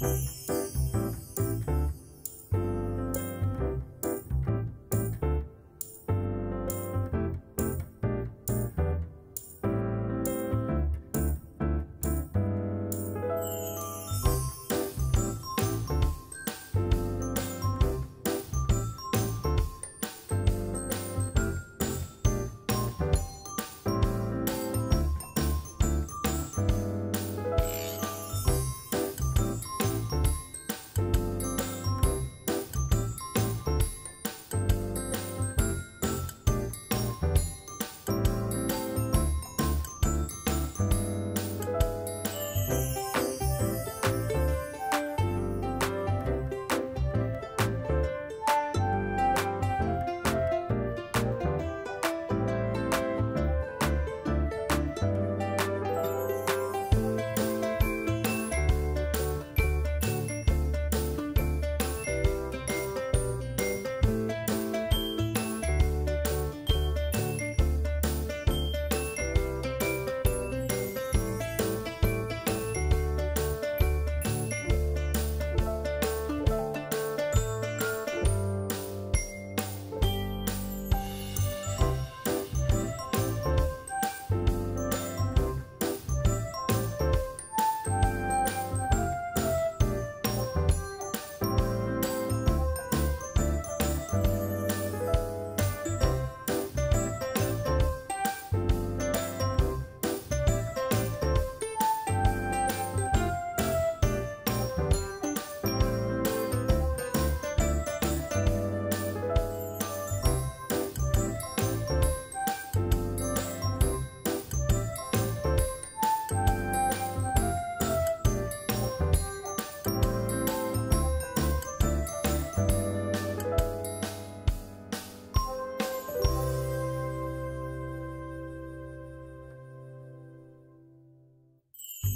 Bye.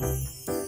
Música